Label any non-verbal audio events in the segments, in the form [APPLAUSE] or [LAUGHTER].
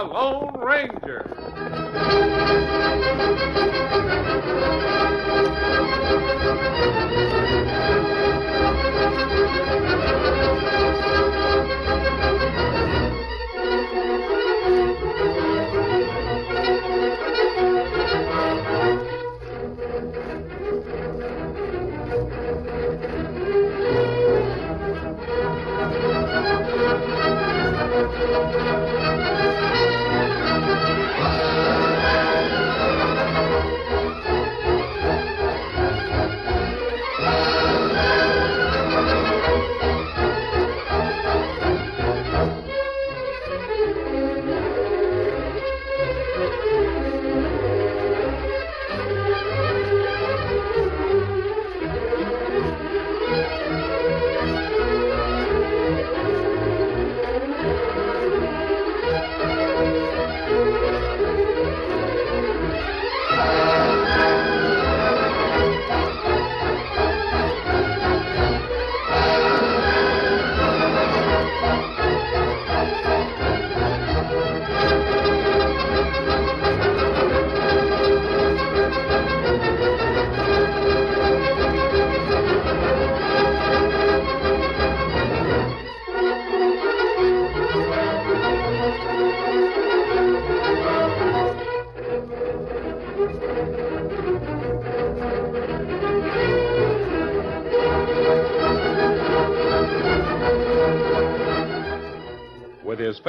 the Lone Ranger.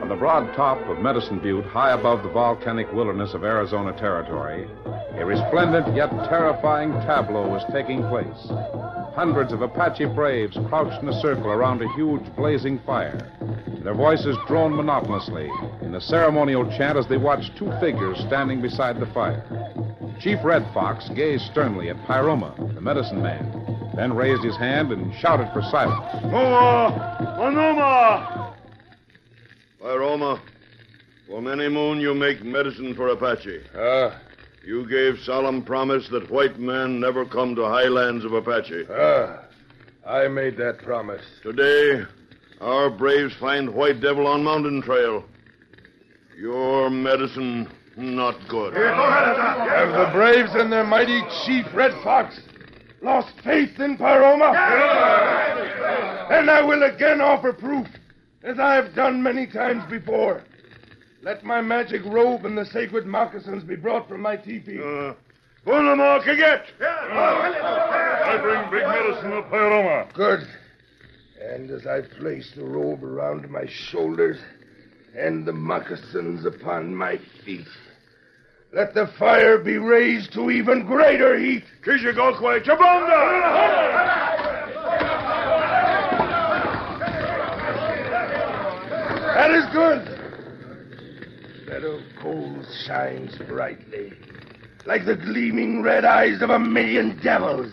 On the broad top of Medicine Butte, high above the volcanic wilderness of Arizona Territory, a resplendent yet terrifying tableau was taking place. Hundreds of Apache braves crouched in a circle around a huge blazing fire. Their voices droned monotonously in a ceremonial chant as they watched two figures standing beside the fire. Chief Red Fox gazed sternly at Pyroma, the medicine man, then raised his hand and shouted for silence. Noma! Manoma! Pyroma, for many moon you make medicine for Apache. Ah, You gave solemn promise that white men never come to highlands of Apache. ah. I made that promise. Today, our braves find White Devil on mountain trail. Your medicine not good. Have the braves and their mighty chief Red Fox lost faith in Pyroma? And I will again offer proof, as I have done many times before. Let my magic robe and the sacred moccasins be brought from my teepee. Uh, Kaget! I bring big medicine of Pyroma. Good. And as I place the robe around my shoulders and the moccasins upon my feet, let the fire be raised to even greater heat. Kishigokwe Chabonga! That is good. Bed of coals shines brightly, like the gleaming red eyes of a million devils.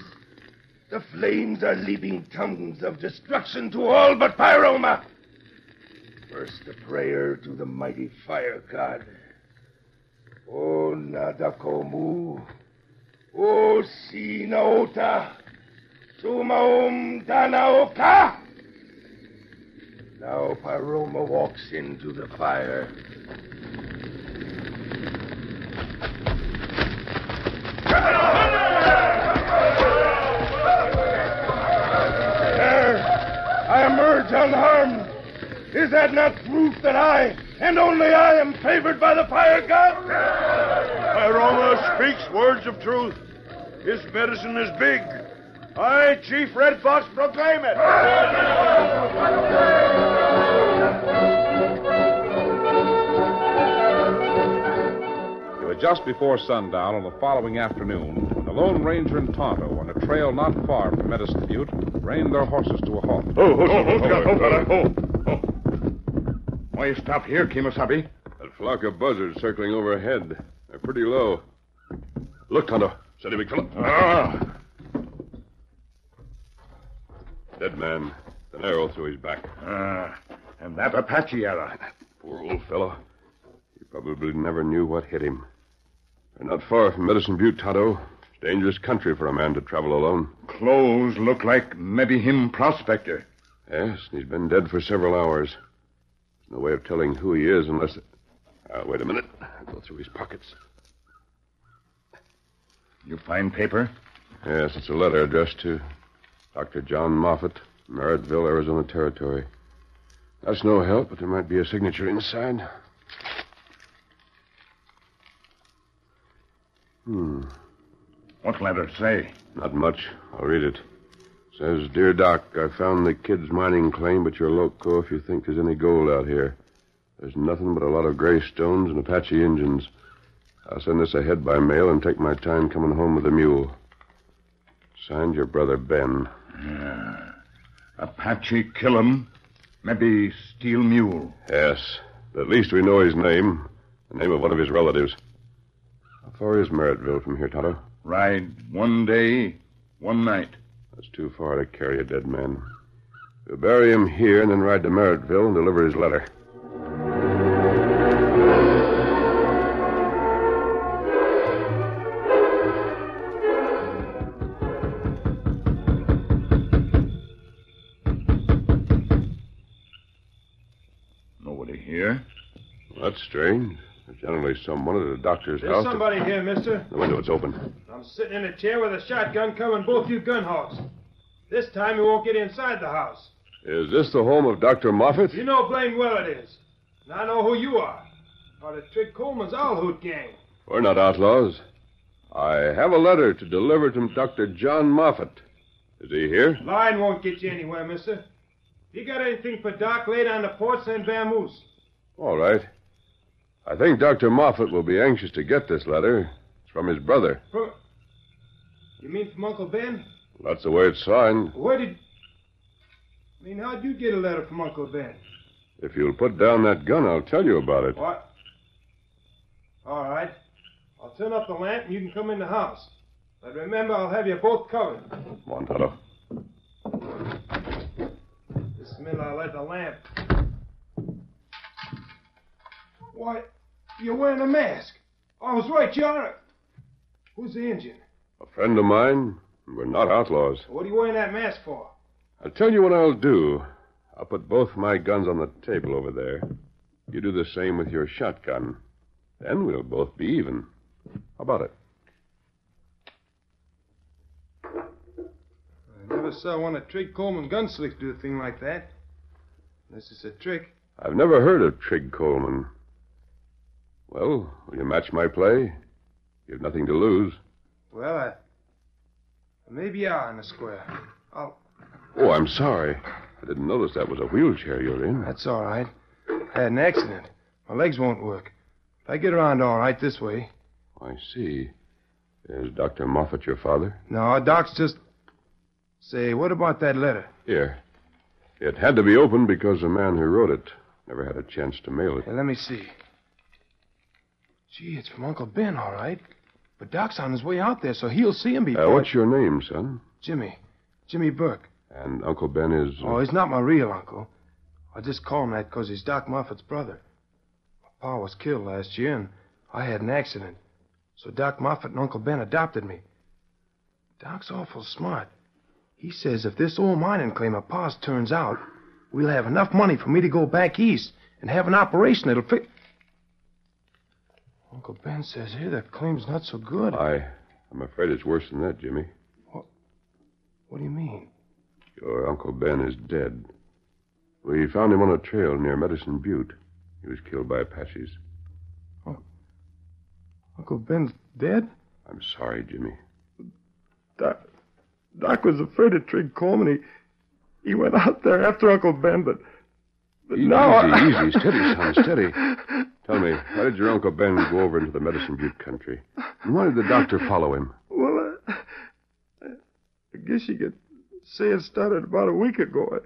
The flames are leaping tongues of destruction to all but Pyroma. First, a prayer to the mighty fire god. O Nadakomu, O Sinaota, Sumaum Danaoka. Now Pyroma walks into the fire. I emerge unharmed. Is that not proof that I, and only I, am favored by the fire god? Pyroma speaks words of truth. His medicine is big. I, Chief Red Fox, proclaim it. It was just before sundown on the following afternoon when the Lone Ranger and Tonto, on a trail not far from Medicine Butte, reined their horses to a halt. Oh, oh, oh, oh, Oh, fella. Oh, oh. Why you stop here, Kemosabe? That flock of buzzards circling overhead. They're pretty low. Look, Tonto. Steady, big fellow. Ah. Dead man. An arrow through his back. Ah. And that Apache arrow. Poor old fellow. He probably never knew what hit him. They're not far from Medicine Butte, Tonto. It's dangerous country for a man to travel alone. Clothes look like maybe him prospector. Yes, and he's been dead for several hours. No way of telling who he is unless. Uh, wait a minute. I'll go through his pockets. You find paper? Yes, it's a letter addressed to Dr. John Moffat, Merrittville, Arizona Territory. That's no help, but there might be a signature inside. Hmm, What letter say? not much. I'll read it. Says, Dear Doc, I found the kid's mining claim, but you're loco if you think there's any gold out here. There's nothing but a lot of gray stones and Apache Indians. I'll send this ahead by mail and take my time coming home with the mule. Signed your brother Ben. Apache kill him. Maybe steal mule. Yes. At least we know his name. The name of one of his relatives. How far is Merrittville from here, Tonto? Ride one day, one night. That's too far to carry a dead man. We'll bury him here and then ride to Merrittville and deliver his letter. Nobody here. That's strange. Generally someone at a doctor's There's house. somebody here, mister. The window is open. I'm sitting in a chair with a shotgun covering both you gun hawks. This time you won't get inside the house. Is this the home of Dr. Moffat? You know blamed well it is. And I know who you are. Part of Trig Coleman's Owl Hoot gang. We're not outlaws. I have a letter to deliver to Dr. John Moffat. Is he here? Lying won't get you anywhere, mister. If you got anything for Doc, lay down the porch and vamoose. All right. I think Dr. Moffat will be anxious to get this letter. It's from his brother. From... You mean from Uncle Ben? That's the way it's signed. Where did... I mean, how'd you get a letter from Uncle Ben? If you'll put down that gun, I'll tell you about it. What? All right. I'll turn up the lamp and you can come in the house. But remember, I'll have you both covered. Come on, Tonto. This minute I'll light the lamp. Why, you're wearing a mask. I was right, you are. Who's the Injun? A friend of mine. We're not outlaws. What are you wearing that mask for? I'll tell you what I'll do. I'll put both my guns on the table over there. You do the same with your shotgun. Then we'll both be even. How about it? I never saw one of Trig Coleman gunslicks do a thing like that. Unless it's a trick. I've never heard of Trig Coleman. Well, will you match my play? You've nothing to lose. Well, I. Maybe you are in the square. I'll. Oh, I'm sorry. I didn't notice that was a wheelchair you're in. That's all right. I had an accident. My legs won't work. If I get around all right this way. Oh, I see. Is Dr. Moffat your father? No, Doc's just. Say, what about that letter? Here. It had to be opened because the man who wrote it never had a chance to mail it. Hey, let me see. Gee, it's from Uncle Ben, all right. But Doc's on his way out there, so he'll see him before. Uh, what's your name, son? Jimmy. Jimmy Burke. And Uncle Ben is. uh, Oh, he's not my real uncle. I just call him that because he's Doc Moffat's brother. My pa was killed last year, and I had an accident. So Doc Moffat and Uncle Ben adopted me. Doc's awful smart. He says if this old mining claim of pa's turns out, we'll have enough money for me to go back east and have an operation that'll fix. Uncle Ben says here that claim's not so good. I. I'm afraid it's worse than that, Jimmy. What What do you mean? Your Uncle Ben is dead. We found him on a trail near Medicine Butte. He was killed by Apaches. Oh. Uncle Ben's dead? I'm sorry, Jimmy. Doc, Doc was afraid of Trig Coleman. He, he went out there after Uncle Ben, but, but Easy, now easy, steady, son, steady. Tell me, why did your Uncle Ben go over into the Medicine Butte country? And why did the doctor follow him? Well, uh, I guess you could say it started about a week ago.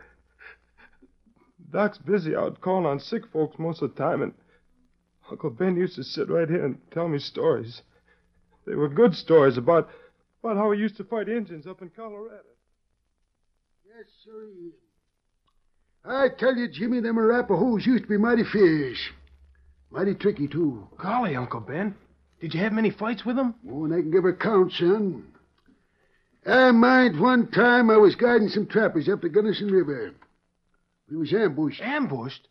Doc's busy out calling on sick folks most of the time, and Uncle Ben used to sit right here and tell me stories. They were good stories about about how he used to fight Indians up in Colorado. Yes, sir. I tell you, Jimmy, them Arapahoes used to be mighty fierce. Mighty tricky, too. Golly, Uncle Ben. Did you have many fights with them? Oh, and I can give a count, son. I mind one time I was guiding some trappers up the Gunnison River. We was ambushed. Ambushed?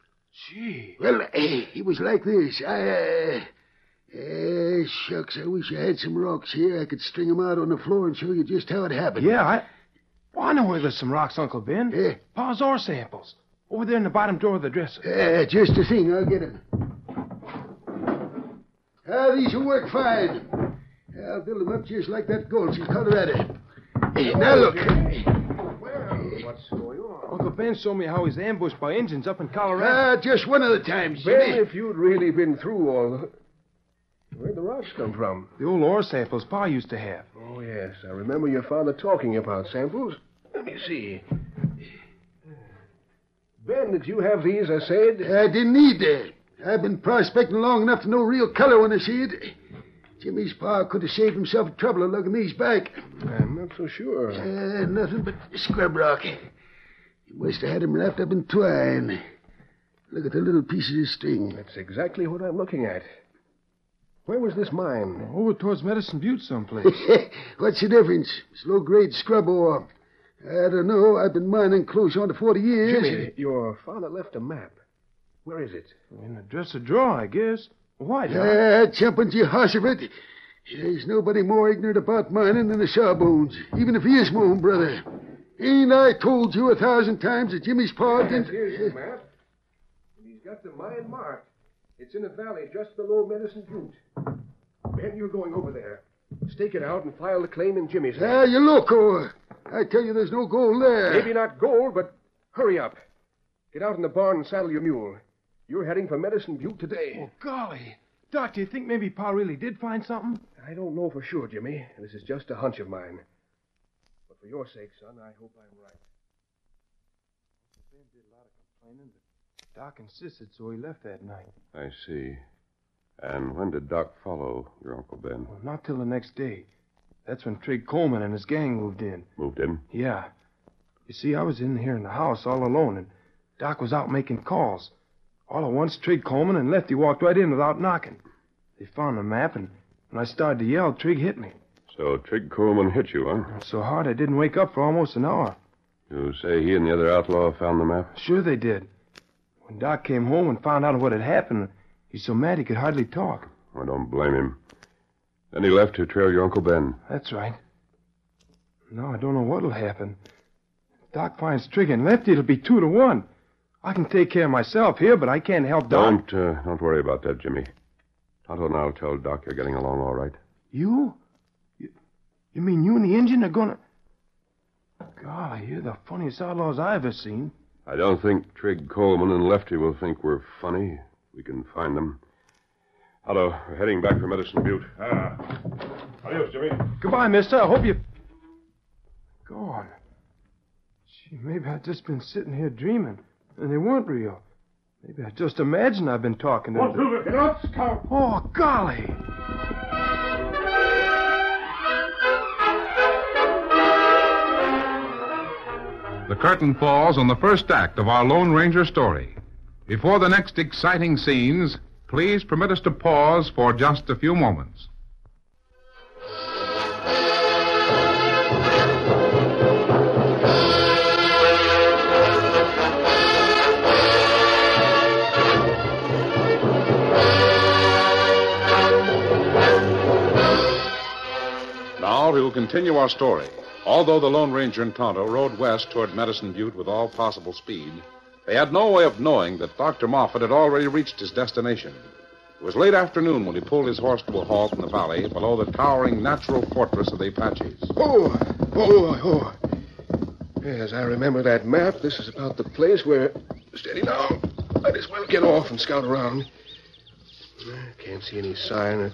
Gee. Well, eh, it was like this. I, uh, eh, shucks, I wish I had some rocks here. I could string 'em out on the floor and show you just how it happened. Yeah, I. Well, I know where there's some rocks, Uncle Ben. Yeah. Pa's ore samples. Over there in the bottom drawer of the dresser. Uh, just the thing. I'll get 'em. Ah, these will work fine. I'll build 'em up just like that gulch in Colorado. Eh, now look. What's going on? Uncle Ben showed me how he's ambushed by Indians up in Colorado. Ah, just one of the times, Ben, Jimmy. if you'd really been through all the... Where'd the rocks come from? the old ore samples Pa used to have. Oh, yes. I remember your father talking about samples. Let me see. Ben, did you have these, I said? I didn't need that. I've been prospecting long enough to know real color when I see it. Jimmy's pa could have saved himself the trouble of looking these back. I'm not so sure. Uh, nothing but scrub rock. He must have had 'em wrapped up in twine. Look at the little pieces of string. That's exactly what I'm looking at. Where was this mine? Over towards Medicine Butte someplace. [LAUGHS] What's the difference? It's low-grade scrub ore. I don't know. I've been mining close on to 40 years. Jimmy, your father left a map. Where is it? in the dresser drawer, I guess. Why, Doc? Ah, jumping Jehoshaphat. There's nobody more ignorant about mining than the Sawbones, even if he is my own brother. Ain't I told you a thousand times that Jimmy's pa didn't... Here's the map. He's got the mine marked. It's in a valley just below Medicine Butte. Ben, you're going over there. Stake it out and file the claim in Jimmy's name. Ah, you look! loco. I tell you there's no gold there. Maybe not gold, but hurry up. Get out in the barn and saddle your mule. You're heading for Medicine Butte today. Oh, golly. Doc, do you think maybe Pa really did find something? I don't know for sure, Jimmy. This is just a hunch of mine. But for your sake, son, I hope I'm right. Ben did a lot of complaining, but Doc insisted, so he left that night. I see. And when did Doc follow your Uncle Ben? Well, not till the next day. That's when Trig Coleman and his gang moved in. Moved in? Yeah. You see, I was in here in the house all alone, and Doc was out making calls. All at once, Trig Coleman and Lefty walked right in without knocking. They found the map, and when I started to yell, Trig hit me. So Trig Coleman hit you, huh? So hard I didn't wake up for almost an hour. You say he and the other outlaw found the map? Sure they did. When Doc came home and found out what had happened, he's so mad he could hardly talk. I don't blame him. Then he left to trail your Uncle Ben. That's right. No, I don't know what'll happen. If Doc finds Trig and Lefty, it'll be two to one. I can take care of myself here, but I can't help Doc. Don't, uh, don't worry about that, Jimmy. Tonto and I'll tell Doc you're getting along all right. You? you? You mean you and the Indian are gonna... Golly, you're the funniest outlaws I've ever seen. I don't think Trig Coleman and Lefty will think we're funny. We can find them. Hello. we're heading back for Medicine Butte. Ah. Adios, Jimmy. Goodbye, mister. I hope you... Gone. Gee, maybe I've just been sitting here dreaming, and they weren't real. Maybe I just imagined I've been talking to One, them. two, get out, scout. Oh, golly! The curtain falls on the first act of our Lone Ranger story. Before the next exciting scenes, please permit us to pause for just a few moments. Now we will continue our story. Although the Lone Ranger and Tonto rode west toward Medicine Butte with all possible speed, they had no way of knowing that Dr. Moffat had already reached his destination. It was late afternoon when he pulled his horse to a halt in the valley below the towering natural fortress of the Apaches. Oh, oh, oh. Yes, I remember that map. This is about the place where. Steady now. Might as well get off and scout around. Can't see any sign of.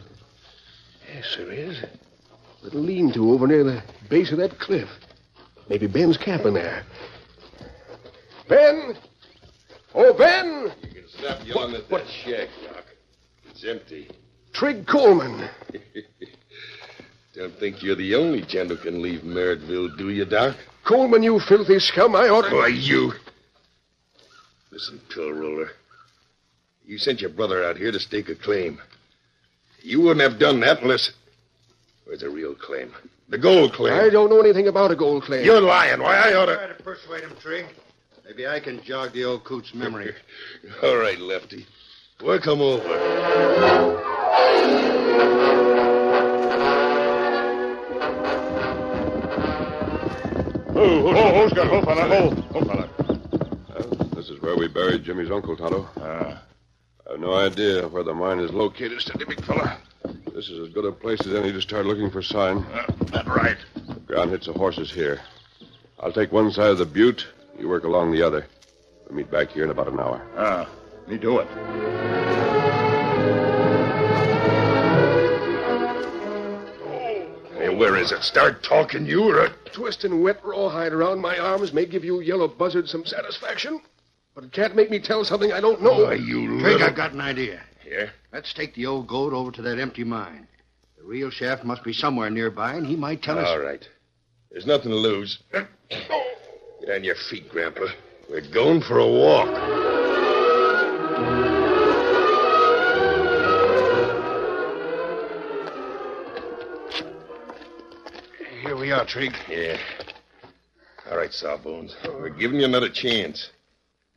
Yes, there is. A little lean-to over near the base of that cliff. Maybe Ben's camping there. Ben! Oh, Ben! You can stop yelling at that shack, Doc. It's empty. Trig Coleman. [LAUGHS] Don't think you're the only gent who can leave Merrittville, do you, Doc? Coleman, you filthy scum. I ought to. Why, you. Listen, pill roller. You sent your brother out here to stake a claim. You wouldn't have done that unless. Where's the real claim? The gold claim. I don't know anything about a gold claim. You're lying. Why, I ought to. Try to. to persuade him, Trig. Maybe I can jog the old coot's memory. [LAUGHS] All right, Lefty. Work him over. Oh, oh, who's got oh, fella? Oh, oh, fella. Well, this is where we buried Jimmy's uncle, Tonto. Ah. I have no idea where the mine is located, steady, big fella. This is as good a place as any to start looking for sign. Uh, that right. Ground hits the horses here. I'll take one side of the butte. You work along the other. We'll meet back here in about an hour. Ah, me do it. Hey, where is it? Start talking, you, or a... Twisting wet rawhide around my arms may give you yellow buzzard some satisfaction, but it can't make me tell something I don't know. Why, you Trig, little... I've got an idea. Yeah? Let's take the old goat over to that empty mine. The real shaft must be somewhere nearby, and he might tell us. All right. There's nothing to lose. [CLEARS THROAT] Get on your feet, Grandpa. We're going for a walk. Here we are, Trig. Yeah. All right, Sawbones. We're giving you another chance.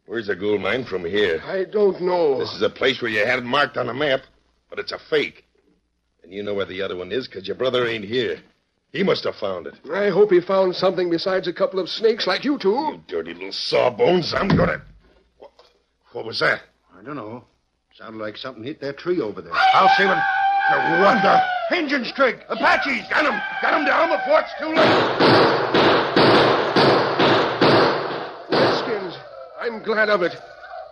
Where's the gold mine from here? I don't know. This is a place where you had it marked on a map, but it's a fake. And you know where the other one is because your brother ain't here. He must have found it. I hope he found something besides a couple of snakes like you two. You dirty little sawbones. I'm gonna. What, what was that? I don't know. Sounded like something hit that tree over there. I'll see what. What the? Injuns, Trig! Apaches! Got him! Got him down before it's too late! Redskins. I'm glad of it.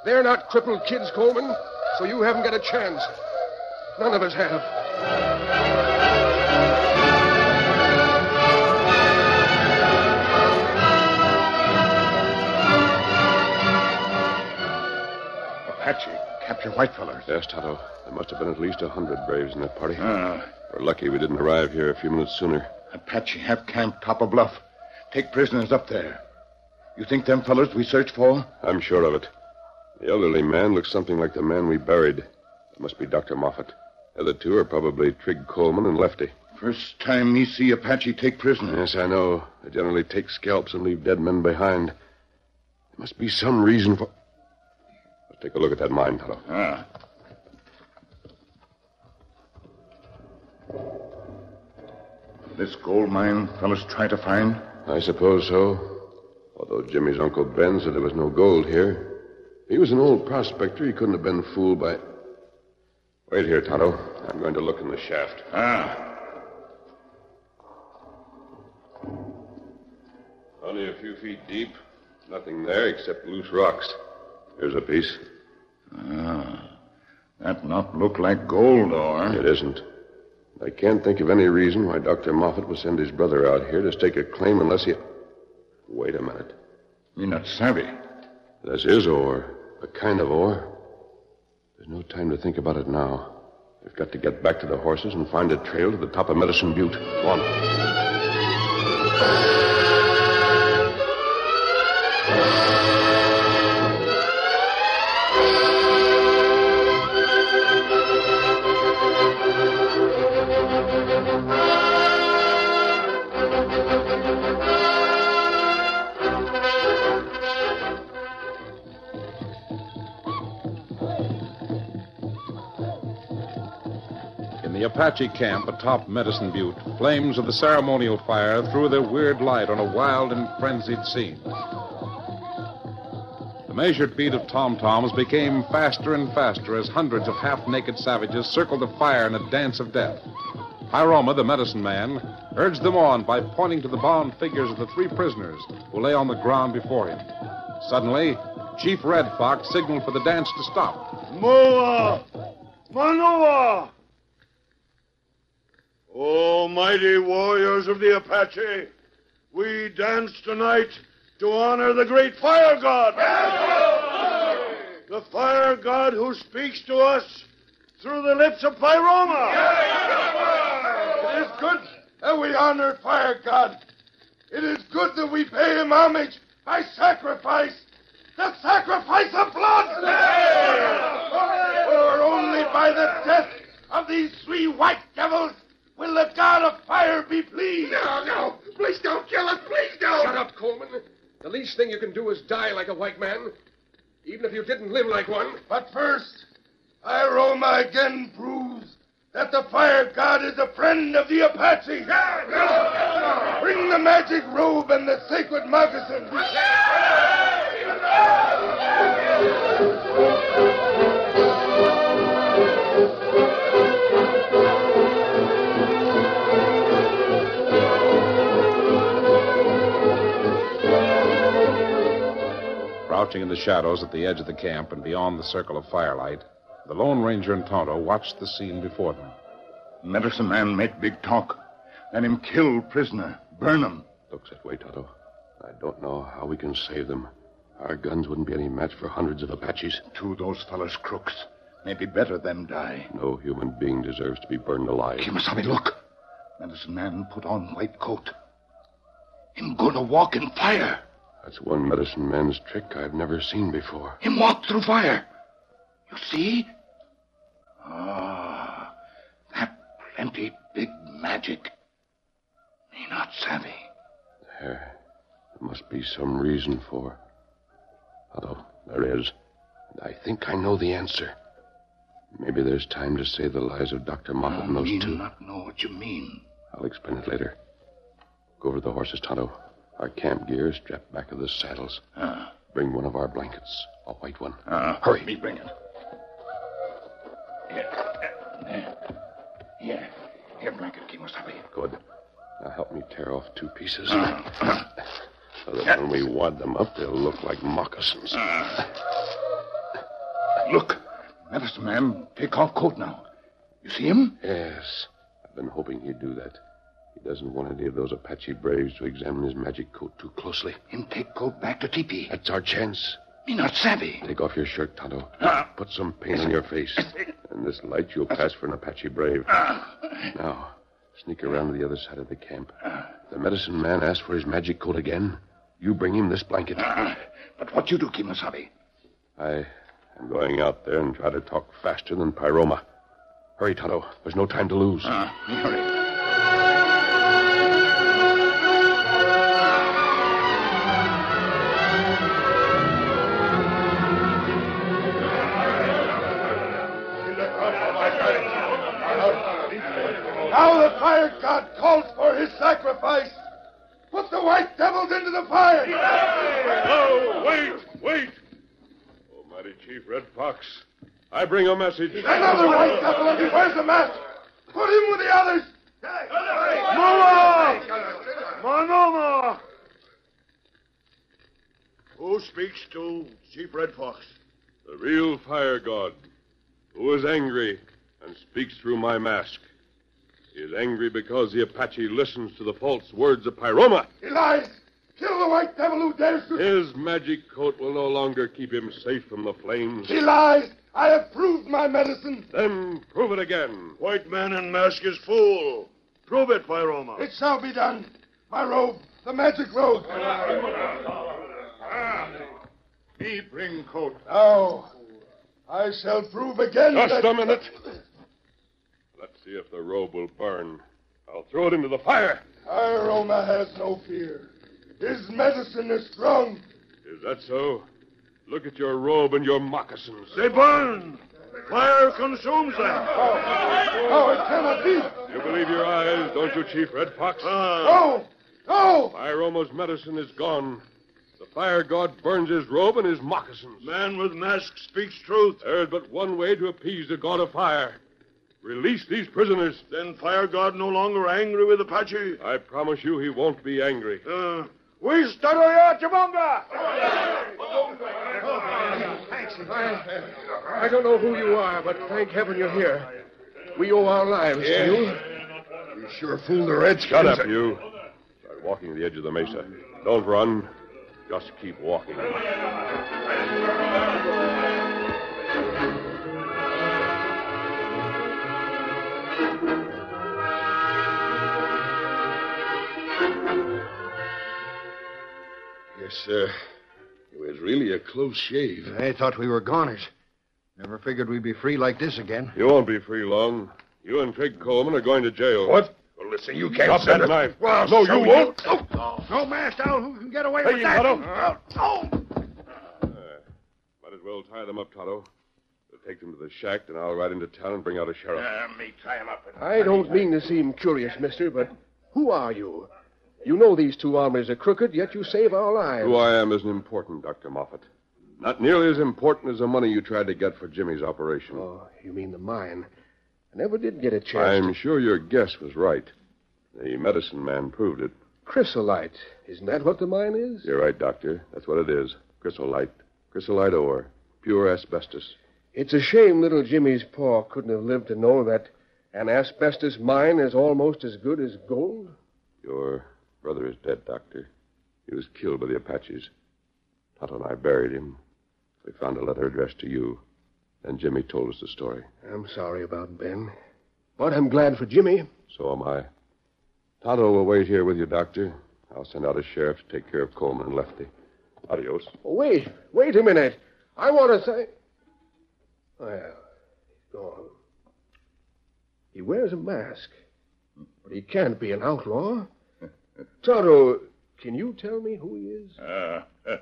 They're not crippled kids, Coleman, so you haven't got a chance. None of us have. Apache, capture white fellers. Yes, Tonto. There must have been at least a hundred braves in that party. Ah, We're lucky we didn't arrive here a few minutes sooner. Apache have camp top of bluff. Take prisoners up there. You think them fellers we searched for? I'm sure of it. The elderly man looks something like the man we buried. It must be Dr. Moffat. The other two are probably Trig Coleman and Lefty. First time me see Apache take prisoners. Yes, I know. They generally take scalps and leave dead men behind. There must be some reason for. Take a look at that mine, Tonto. Ah. This gold mine fellas try to find? I suppose so. Although Jimmy's Uncle Ben said there was no gold here. He was an old prospector. He couldn't have been fooled by. Wait here, Tonto. I'm going to look in the shaft. Ah. Only a few feet deep. Nothing there except loose rocks. Here's a piece. Ah. That not look like gold, or? It isn't. I can't think of any reason why Dr. Moffat would send his brother out here to stake a claim unless he. Wait a minute. Me not savvy. This is ore. A kind of ore. There's no time to think about it now. We've got to get back to the horses and find a trail to the top of Medicine Butte. Come on. The Apache camp atop Medicine Butte, flames of the ceremonial fire threw their weird light on a wild and frenzied scene. The measured beat of tom toms became faster and faster as hundreds of half naked savages circled the fire in a dance of death. Pyroma, the medicine man, urged them on by pointing to the bound figures of the three prisoners who lay on the ground before him. Suddenly, Chief Red Fox signaled for the dance to stop. Move Manoa! Oh, mighty warriors of the Apache, we dance tonight to honor the great fire god. The fire god who speaks to us through the lips of Pyroma. It is good that we honor Fire God. It is good that we pay him homage by sacrifice. The sacrifice of blood! For only by the death of these three white devils will the God of fire be pleased. No, no. Please don't kill us. Please don't. Shut up, Coleman. The least thing you can do is die like a white man, even if you didn't live like one. But first, Pyroma again proves that the fire god is a friend of the Apache. Yeah! No! No! Bring the magic robe and the sacred moccasin. Crouching in the shadows at the edge of the camp and beyond the circle of firelight, the Lone Ranger and Tonto watched the scene before them. Medicine man make big talk. Let him kill prisoner. Burn him. Looks that way, Tonto. I don't know how we can save them. Our guns wouldn't be any match for hundreds of Apaches. Two of those fellas crooks. Maybe better them die. No human being deserves to be burned alive. Kemosabe, look. Medicine man put on white coat. Him gonna walk in fire. That's one medicine man's trick I've never seen before. Him walk through fire. You see? Ah, that plenty big magic. Me not savvy. There, there must be some reason for. Although there is. And I think I know the answer. Maybe there's time to save the lives of Dr. Moffat and those two. not know what you mean. I'll explain it later. Go over to the horses, Tonto. Our camp gear strapped back of the saddles. Ah, Bring one of our blankets, a white one. ah, Hurry. Me bring it. Here, there. Here, here, blanket, Kemosabe. Good. Now help me tear off two pieces. Ah, [LAUGHS] so that when we wad them up, they'll look like moccasins. Look, medicine man, take off coat now. You see him? Yes. I've been hoping he'd do that. He doesn't want any of those Apache braves to examine his magic coat too closely. Him take coat back to teepee. That's our chance. Me not savvy. Take off your shirt, Tonto. Ah. Put some paint on your face. [LAUGHS] In this light, you'll pass for an Apache brave. Ah. Now, sneak around to the other side of the camp. The medicine man asks for his magic coat again. You bring him this blanket. Ah, But what you do, Kemosabe? I am going out there and try to talk faster than Pyroma. Hurry, Tonto. There's no time to lose. Ah, me hurry. Now fire god calls for his sacrifice. Put the white devils into the fire. Oh, wait, wait. Almighty Chief Red Fox, I bring a message. Another white devil, and he wears a mask. Put him with the others. Mula! Manoma! Who speaks to Chief Red Fox? The real fire god, who is angry and speaks through my mask. He is angry because the Apache listens to the false words of Pyroma. He lies. Kill the white devil who dares to. His magic coat will no longer keep him safe from the flames. He lies. I have proved my medicine. Then prove it again. White man in mask is fool. Prove it, Pyroma. It shall be done. My robe, the magic robe. Me bring coat. Now, I shall prove again Just that... a minute. Let's see if the robe will burn. I'll throw it into the fire. Pyroma has no fear. His medicine is strong. Is that so? Look at your robe and your moccasins. They burn. Fire consumes them. Oh, it cannot be. You believe your eyes, don't you, Chief Red Fox? Ah. No! No! Pyroma's medicine is gone. The fire god burns his robe and his moccasins. Man with mask speaks truth. There's but one way to appease the god of fire. Release these prisoners. Then Fire God no longer angry with Apache. I promise you he won't be angry. Uh, we study ya, Jabonga! I, I don't know who you are, but thank heaven you're here. We owe our lives Yeah. to you. You sure fooled the Redskins. Shut up, you. Start walking to the edge of the mesa. Don't run. Just keep walking. Yes, sir. It was really a close shave. I thought we were goners. Never figured we'd be free like this again. You won't be free long. You and Trig Coleman are going to jail. What? Well, listen, you can't Drop send that us- knife. Well, No, so you won't. Oh, No masked out. Who can get away Hey, with that? Tonto. Oh, Might as well tie them up, Tonto. We'll take them to the shack, then I'll ride into town and bring out a sheriff. Uh, me tie him up. I don't mean to seem curious, mister, but who are you? You know these two armies are crooked, yet you save our lives. Who I am isn't important, Dr. Moffat. Not nearly as important as the money you tried to get for Jimmy's operation. Oh, you mean the mine. I never did get a chance. I'm sure your guess was right. The medicine man proved it. Chrysolite. Isn't that what the mine is? You're right, Doctor. That's what it is. Chrysolite. Chrysolite ore. Pure asbestos. It's a shame little Jimmy's paw couldn't have lived to know that an asbestos mine is almost as good as gold. Your brother is dead, Doctor. He was killed by the Apaches. Tonto and I buried him. We found a letter addressed to you. Then Jimmy told us the story. I'm sorry about Ben. But I'm glad for Jimmy. So am I. Tonto will wait here with you, Doctor. I'll send out a sheriff to take care of Coleman and Lefty. Adios. Oh, wait, wait a minute. I want to say. Well, he's gone. He wears a mask, but he can't be an outlaw. Tonto, can you tell me who he is? Uh, [LAUGHS]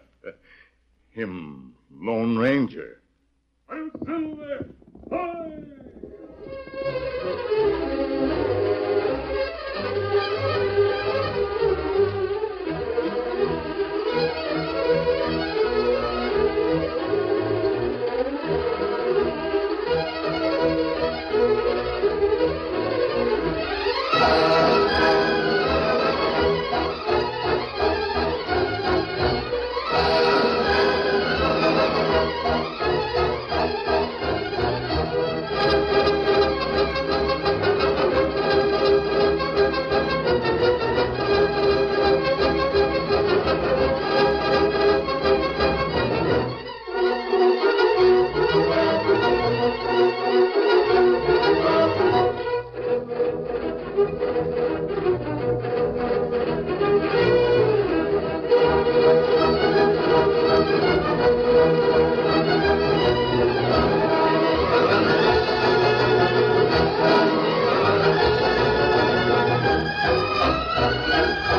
him, Lone Ranger. I'm Silver. The story you